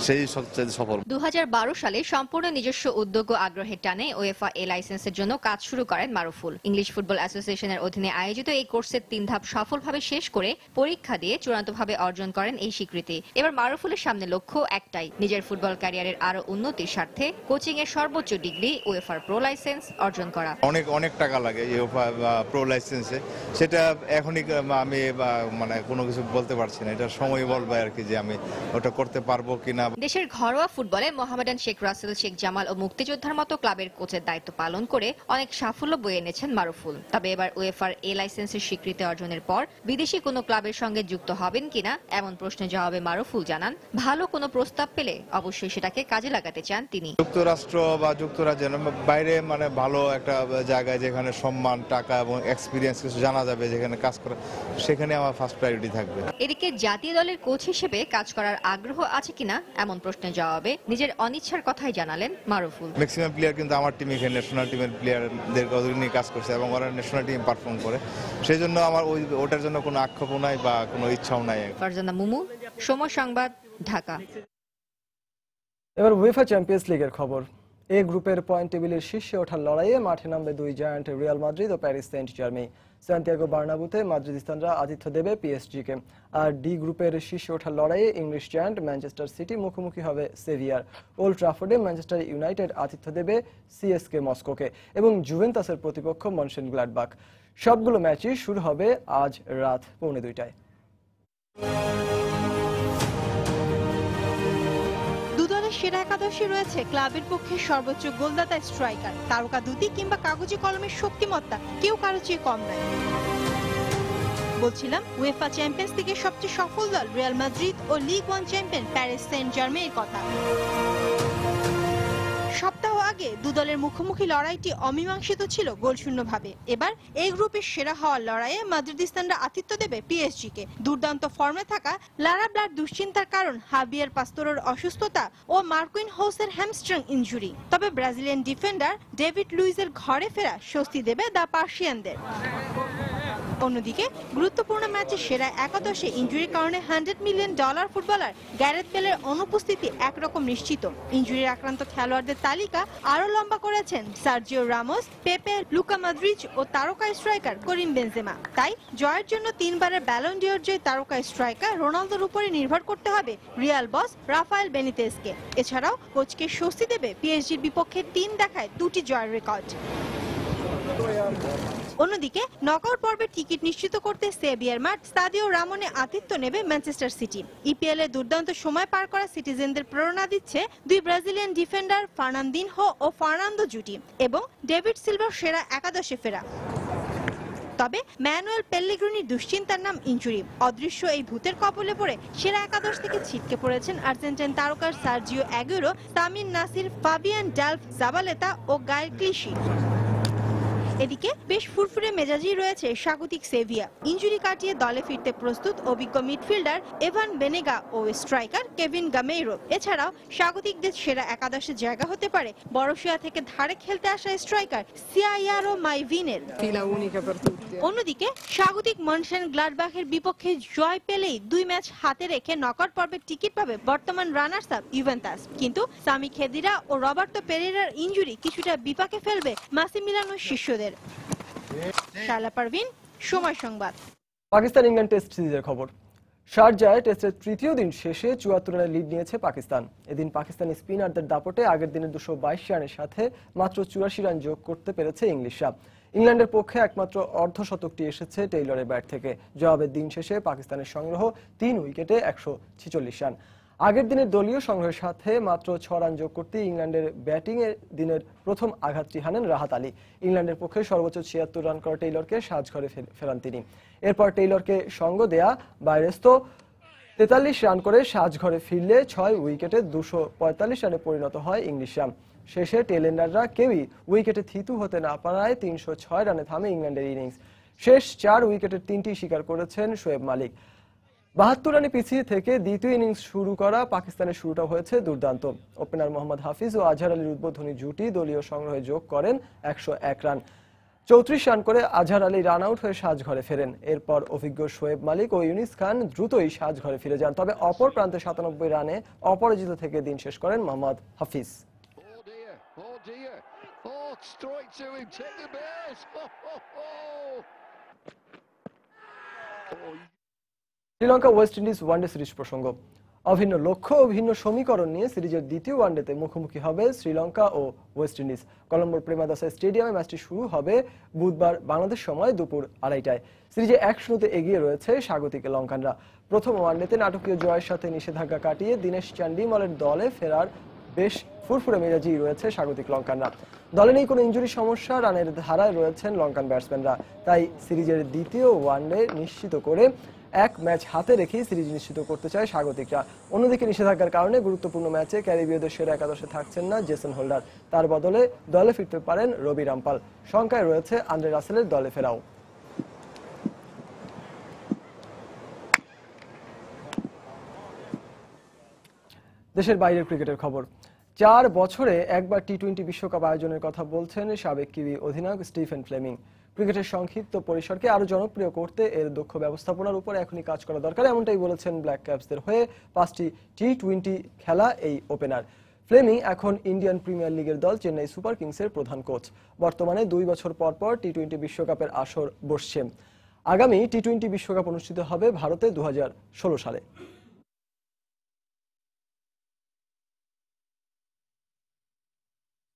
সেই সবচেয়ে সফল। দু হাজার বারো সালে সম্পূর্ণ নিজস্ব উদ্যোগ ও আগ্রহের টানে ওয়েফা এ লাইসেন্সের জন্য কাজ শুরু করেন মারুফুল। ইংলিশ ফুটবল অ্যাসোসিয়েশনের অধীনে আয়োজিত এই কোর্সের তিন ধাপ সফলভাবে শেষ করে পরীক্ষা দিয়ে চূড়ান্তভাবে অর্জন করেন এই স্বীকৃতি। এবার মারুফুলের সামনে লক্ষ্য একটাই নিজের ফুটবল ক্যারিয়ারের আরও উন্নতির স্বার্থে কোচিং এর সর্বোচ্চ ডিগ্রি ওয়েফার প্রো লাইসেন্স অর্জন করা। অনেক অনেক টাকা লাগে প্রো লাইসেন্সে। সেটা এখনই আমি মানে কোনো কিছু বলতে পারছি না। এটা সময় বলবে আর কি যে আমি ওটা করতে পারব কিনা। দেশের ঘরোয়া ফুটবলে মোহামেডান শেখ রাসেল শেখ জামাল ও মুক্তিযোদ্ধার মতো ক্লাবের কোচের দায়িত্ব পালন করে অনেক সাফল্য বয়ে এনেছেন মারুফুল। তবে এবার ওয়েফার এ লাইসেন্সের স্বীকৃতি অর্জনের পর বিদেশি কোনো ক্লাবের সঙ্গে যুক্ত হবেন কিনা এমন প্রশ্নের জবাবে মারুফুল জানান ভালো কোনো প্রস্তাব পেলে অবশ্যই সেটাকে কাজে লাগাতে চান তিনি। যুক্তরাষ্ট্র বা যুক্তরাজ্যের বাইরে মানে ভালো একটা জায়গায় যেখানে সম্মান টাকা এবং এক্সপিরিয়েন্স কিছু জানা যাবে যেখানে কাজ করা সেখানে আমার ফার্স্ট প্রায়োরিটি থাকবে। এদিকে জাতীয় দলের কোচ হিসেবে কাজ করার আগ্রহ আছে কিনা এমন প্রশ্নের জবাবে নিজের অনিচ্ছার কথাই জানালেন মারুফুল। ম্যাক্সিমাম প্লেয়ার কিন্তু আমার টিম এখানে ন্যাশনাল টিমের প্লেয়ারদের নিয়ে কাজ করছে এবং ওরা ন্যাশনাল টিম পারফর্ম করে। সেই জন্য আমার ওই ওটার জন্য কোনো আক্ষেপও নাই বা কোনো ইচ্ছাও নাই। ফারজানা মুমু সময় সংবাদ ঢাকা। এবার উয়েফা চ্যাম্পিয়ন্স লিগের খবর। এ গ্রুপের পয়েন্ট টেবিলের শীর্ষে ওঠার লড়াইয়ে মাঠে নামবে দুই জায়ান্ট রিয়াল মাদ্রিদ ও প্যারিস সেন্ট জার্মি সান্তিয়াগো বার্নাবুতে মাদ্রিদিস্তানরা আতিথ্য দেবে পিএসজিকে। আর ডি গ্রুপের শীর্ষে ওঠার লড়াইয়ে ইংলিশ জায়ান্ট ম্যানচেস্টার সিটি মুখোমুখি হবে সেভিয়ার। ওল্ড ট্রাফোর্ডে ম্যানচেস্টার ইউনাইটেড আতিথ্য দেবে সিএসকে মস্কোকে এবং জুভেন্তাসের প্রতিপক্ষ মনসেন গ্ল্যাডবাক সবগুলো ম্যাচই শুরু হবে আজ রাত পৌনে দুইটায়। সেরা একাদশে রয়েছে ক্লাবের পক্ষে সর্বোচ্চ গোলদাতা স্ট্রাইকার, তারকা দুটি কিংবা কাগজে কলমের শক্তিমত্তা, কেউ কারও চেয়ে কম নয়। বলছিলাম উয়েফা চ্যাম্পিয়ন্স লিগের সবচেয়ে সফল দল রিয়াল মাদ্রিদ ও league one champion Paris Saint জার্মের কথা। আগে দুদলের মুখোমুখি লড়াইটি অমীমাংসিত ছিল গোলশূন্যভাবে। এবার এই গ্রুপের সেরা হওয়ার লড়াইয়ে মাদ্রিদিস্তানরা আতিথ্য দেবে পিএসজি কে দুর্দান্ত ফর্মে থাকা লারা ব্লার দুশ্চিন্তার কারণ হাবিয়ার পাস্তোরের অসুস্থতা ও মার্কুইন হোসের হ্যামস্ট্রং ইঞ্জুরি। তবে ব্রাজিলিয়ান ডিফেন্ডার ডেভিড লুইজের ঘরে ফেরা স্বস্তি দেবে দ্য পার্সিয়ানদের। অন্যদিকে, গুরুত্বপূর্ণ ম্যাচে সেরা একাদশে ইনজুরির কারণে hundred million dollar footballer Gareth বেলের অনুপস্থিতি একরকম নিশ্চিত। ইনজুরির আক্রান্ত খেলোয়াড়দের তালিকা আরও লম্বা করেছেন Sergio Ramos, Pepe, Luka Modric ও তারকা স্ট্রাইকার করিম বেনজেমা। তাই জয়ের জন্য তিনবারের ব্যালন ডিওর জয় তারকা স্ট্রাইকার রোনালদোর উপরে নির্ভর করতে হবে রিয়াল বস রাফায়েল বেনিতেসকে এছাড়াও কোচকে স্বস্তি দেবে পিএসজির বিপক্ষে তিন দেখায় দুটি জয়ের রেকর্ড। অন্যদিকে, নকআউট পর্বের টিকিট নিশ্চিত করতে সেভিয়ার মাঠ স্তাদিও রামনে আতিথ্য নেবে ম্যানচেস্টার সিটি। ইপিএল এ দুর্দান্ত সময় পার করা সিটিজেনদের প্রেরণা দিচ্ছে দুই ব্রাজিলিয়ান ডিফেন্ডার ফার্নান্দিনহো ও ফার্নান্দো জুটি এবং ডেভিড সিলভার সেরা একাদশে ফেরা। তবে ম্যানুয়েল পেল্লিগ্রুনির দুশ্চিন্তার নাম ইনজুরি অদৃশ্য এই ভূতের কবলে পড়ে সেরা একাদশ থেকে ছিটকে পড়েছেন আর্জেন্টাইন তারকার সার্জিও অ্যাগুরো তামিম নাসির, ফাবিয়ান ডালফ, জাবালেতা ও গায়ের ক্লিশি। এদিকে বেশ ফুরফুরে মেজাজি রয়েছে স্বাগতিক সেভিয়া। ইঞ্জুরি কাটিয়ে দলে ফিরতে প্রস্তুত অভিজ্ঞ মিডফিল্ডার এভান বেনেগা ও স্ট্রাইকার কেভিন গামেইরো। এছাড়াও স্বাগতিকদের সেরা একাদশে জায়গা হতে পারে বড়শিয়া থেকে ধারে খেলতে আসা স্ট্রাইকার সিয়াইয়ারো মাইভিনের। অন্যদিকে স্বাগতিক মনসেন গ্লাডবাখের বিপক্ষে জয় পেলেই দুই ম্যাচ হাতে রেখে নকআউট পর্বের টিকিট পাবে বর্তমান রানার্স আপ ইউভেন্টাস। কিন্তু সামি খেদিরা ও রবার্তো পেরেরার ইঞ্জুরি কিছুটা বিপাকে ফেলবে মাসিমিলানো শিষ্যদের। শালা পারভিন, সময় সংবাদ। পাকিস্তান ইংল্যান্ড টেস্ট সিরিজের খবর। শারজায় টেস্টের তৃতীয় দিন শেষে চুয়াত্তর রানে লিড নিয়েছে পাকিস্তান। এদিন পাকিস্তানি স্পিনারদের দাপটে আগের দিনে দুশো বাইশ রানের সাথে মাত্র চুরাশি রান যোগ করতে পেরেছে ইংলিশরা। ইংল্যান্ডের পক্ষে একমাত্র অর্ধশতকটি এসেছে টেইলরের ব্যাট থেকে। জবাবের দিন শেষে পাকিস্তানের সংগ্রহ তিন উইকেটে একশো রান। আগের দিনের দলীয় সংগ্রহের সাথে মাত্র ছ রান যোগ করতে ইংল্যান্ডের ব্যাটিং এর দিনের প্রথম আঘাতটি হানেন রাহাত আলী। ইংল্যান্ডের পক্ষে সর্বোচ্চ ছিয়াত্তর রান করা টেইলরকে সাজঘরে ফেরান তিনি। এরপর টেইলরকে সঙ্গ দেয়া বাইরেস্তো তেতাল্লিশ রান করে সাজঘরে ফিরলে ছয় উইকেটে দুশো পঁয়তাল্লিশ রানে পরিণত হয় ইংলিশরা। শেষে টেলেন্ডাররা কেউই উইকেটে থিতু হতে না পারায় তিনশো ছয় রানে থামে ইংল্যান্ডের ইনিংস। শেষ চার উইকেটের তিনটি শিকার করেছেন শোয়েব মালিক। বাহাত্তর রানে পিছিয়ে থেকে দ্বিতীয় ইনিংস শুরু করা পাকিস্তানের শুরুটা হয়েছে দুর্দান্ত। ওপেনার মোহাম্মদ হাফিজ ও আজহার আলীর উদ্বোধনী জুটি দলীয় সংগ্রহে যোগ করেন একশো এক রান। চৌত্রিশ রান করে আজহার আলী রান আউট হয়ে সাজঘরে ফেরেন। এরপর অভিজ্ঞ শোয়েব মালিক ও ইউনিস খান দ্রুতই সাজঘরে ফিরে যান। তবে অপর প্রান্তে সাতানব্বই রানে অপরাজিত থেকে দিন শেষ করেন Mohammad Hafiz. Oh, Sri Lanka West Indies one day series প্রসঙ্গ। অভিন্ন লক্ষ্য ও ভিন্ন সমীকরণ নিয়ে সিরিজের দ্বিতীয় ওয়ানডেতে মুখোমুখি হবে শ্রীলঙ্কা ও ওয়েস্ট ইন্ডিজ কলম্বোর প্রেমাদাসা স্টেডিয়ামে ম্যাচটি শুরু হবে বুধবার বাংলাদেশ সময় দুপুর আড়াইটায়। সিরিজে এক শূন্যতে এগিয়ে রয়েছে স্বাগতিক লঙ্কানরা। প্রথম ওয়ানডেতে নাটকীয় জয়ের সাথে নিষেধাজ্ঞা কাটিয়ে দিনেশ চান্ডিমলের দলে ফেরার বেশ ফুরফুরে মেজাজি রয়েছে স্বাগতিক লঙ্কানরা। দলে নেই কোনো ইঞ্জুরি সমস্যা, রানের ধারায় রয়েছেন লঙ্কান ব্যাটসম্যানরা তাই সিরিজের দ্বিতীয় ওয়ানডে নিশ্চিত করে এক ম্যাচ হাতে রেখেই সিরিজ নিশ্চিত করতে চায় স্বাগতিকরা। অন্যদিকে নিষেধাজ্ঞার কারণে গুরুত্বপূর্ণ ম্যাচে ক্যারিবীয়দের সেরা একাদশে থাকছেন না জেসন হোল্ডার। তার বদলে দলে ফিরতে পারেন রবি রামপাল। শঙ্কায় রয়েছে আন্দ্রে রাসেলের দলে ফেরাও। দেশের বাইরের ক্রিকেটের খবর। চার বছরে একবার টি টোয়েন্টি বিশ্বকাপ আয়োজনের কথা বলছেন সাবেক কিউই অধিনায়ক স্টিফেন ফ্লেমিং। ক্রিকেটের সংক্ষিপ্ত পরিসরকে আরও জনপ্রিয় করতে এর দক্ষ ব্যবস্থাপনার উপর এখনই কাজ করা দরকার, এমনটাই বলেছেন ব্ল্যাক ক্যাপসদের হয়ে পাঁচটি টি টোয়েন্টি খেলা এই ওপেনার ফ্লেমিং এখন ইন্ডিয়ান প্রিমিয়ার লিগের দল, চেন্নাই সুপার কিংসের প্রধান কোচ। বর্তমানে দুই বছর পর পর টি টোয়েন্টি বিশ্বকাপের আসর বসছে। আগামী টি টোয়েন্টি বিশ্বকাপ অনুষ্ঠিত হবে ভারতে দু হাজার ষোলো সালে।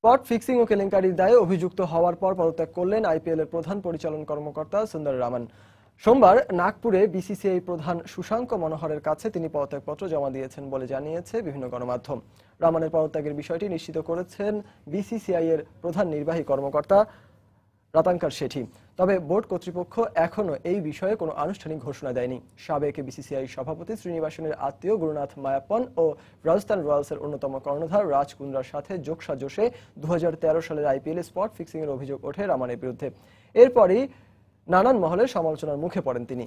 স্পট ফিক্সিং ও কেলেঙ্কারির দায়ে অভিযুক্ত হওয়ার পর পদত্যাগ করলেন আইপিএল এর প্রধান পরিচালন কর্মকর্তা সুন্দর রামান। সোমবার নাগপুরে বিসিসিআই প্রধান সুশাঙ্ক মনোহরের কাছে তিনি পদত্যাগপত্র জমা দিয়েছেন বলে জানিয়েছে বিভিন্ন গণমাধ্যম। রামানের পদত্যাগের বিষয়টি নিশ্চিত করেছেন বিসিসিআই এর প্রধান নির্বাহী কর্মকর্তা রতাঙ্কার শেঠি তবে বোর্ড কর্তৃপক্ষ এখনও এই বিষয়ে কোনো আনুষ্ঠানিক ঘোষণা দেয়নি। সাবেক বিসিসিআই সভাপতি শ্রীনিবাসনের আত্মীয় গুরুনাথ মায়াপন ও রাজস্থান রয়্যালসের অন্যতম কর্ণধার রাজ কুন্দ্রার সাথে যোগসাজোশে দু হাজার তেরো সালের আইপিএল স্পট ফিক্সিংয়ের অভিযোগ ওঠে রামানের বিরুদ্ধে। এরপরই নানান মহলে সমালোচনার মুখে পড়েন তিনি।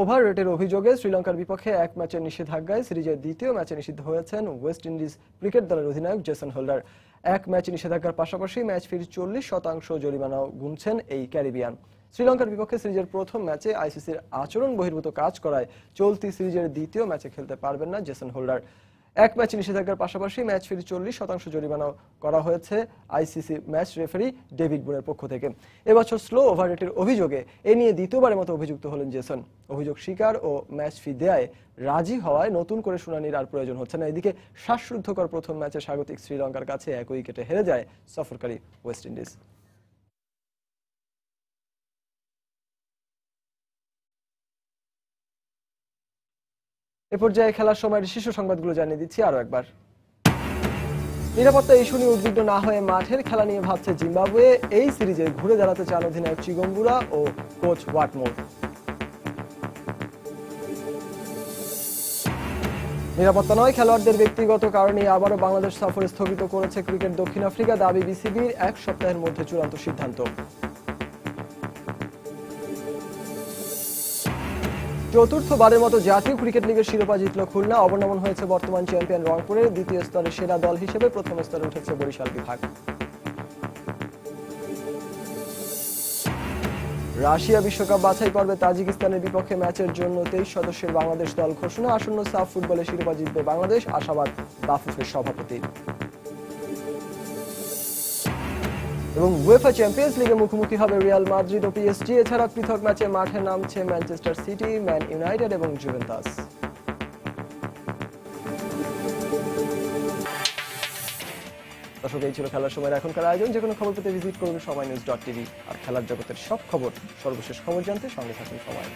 ওভার রেটের অভিযোগে শ্রীলঙ্কার বিপক্ষে এক ম্যাচের নিষেধাজ্ঞায় সিরিজের দ্বিতীয় ম্যাচে নিষিদ্ধ হয়েছেন ওয়েস্ট ইন্ডিজ ক্রিকেট দলের অধিনায়ক জেসন হোল্ডার। এক ম্যাচ নিষেধাজ্ঞার পাশাপাশি ম্যাচ ফির চল্লিশ শতাংশ জরিমানাও গুনছেন এই ক্যারিবিয়ান। শ্রীলঙ্কার বিপক্ষে সিরিজের প্রথম ম্যাচে আইসিসির আচরণ বহির্ভূত কাজ করায় চলতি সিরিজের দ্বিতীয় ম্যাচে খেলতে পারবেন না জেসন হোল্ডার। এক ম্যাচ নিষেধাজ্ঞার পাশাপাশি ম্যাচ ফিরে চল্লিশ শতাংশ জরিমানা করা হয়েছে আইসিসি ম্যাচ রেফারি ডেভিড বুনের পক্ষ থেকে। এবছর স্লো ওভার রেটের অভিযোগে এ নিয়ে দ্বিতীয়বারের মতো অভিযুক্ত হলেন জেসন। অভিযোগ স্বীকার ও ম্যাচ ফি দেয় রাজি হওয়ায় নতুন করে শুনানির আর প্রয়োজন হচ্ছে না। এদিকে শ্বাসরুদ্ধকর প্রথম ম্যাচে স্বাগতিক শ্রীলঙ্কার কাছে এক উইকেটে হেরে যায় সফরকারী ওয়েস্ট ইন্ডিজ। এ পর্যায়ে খেলার সময়ের শীর্ষ সংবাদগুলো জানিয়ে দিচ্ছি আরও একবার। নিরাপত্তা ইস্যু নিয়ে উদ্বিগ্ন না হয়ে মাঠের খেলা নিয়ে ভাবছে জিম্বাবুয়ে। এই সিরিজে ঘুরে দাঁড়াতে চান অধিনায়ক চিগম্বুরা ও কোচ ওয়াটমোর নিরাপত্তা নয়, খেলোয়াড়দের ব্যক্তিগত কারণে আবারও বাংলাদেশ সফর স্থগিত করেছে ক্রিকেট দক্ষিণ আফ্রিকা, দাবি বিসিবির এক সপ্তাহের মধ্যে চূড়ান্ত সিদ্ধান্ত। চতুর্থবারের মতো জাতীয় ক্রিকেট লিগের শিরোপা জিতল খুলনা। অবনমন হয়েছে বর্তমান চ্যাম্পিয়ন রংপুরে দ্বিতীয় স্তরে সেরা দল হিসেবে প্রথম স্তরে উঠেছে বরিশাল বিভাগ। রাশিয়া বিশ্বকাপ বাছাই পর্বে তাজিকিস্তানের বিপক্ষে ম্যাচের জন্য তেইশ সদস্যের বাংলাদেশ দল ঘোষণা। আসন্ন সাফ ফুটবলে শিরোপা জিতবে বাংলাদেশ। আশাবাদ বাফুফের সভাপতি। এবং উয়েফা চ্যাম্পিয়ন্স লিগে মুখোমুখি হবে রিয়াল মাদ্রিদ ও পিএসজি এছাড়া পৃথক ম্যাচে মাঠে নামছে ম্যানচেস্টার সিটি ম্যান ইউনাইটেড এবং জুভেন্টাস দর্শক, এই ছিল খেলার সময় এখনকার আয়োজন। যে কোনো খবর পেতে ভিজিট করুন সময় নিউজ ডট টিভি আর খেলার জগতের সব খবর সর্বশেষ খবর জানতে সঙ্গে থাকুন সময়।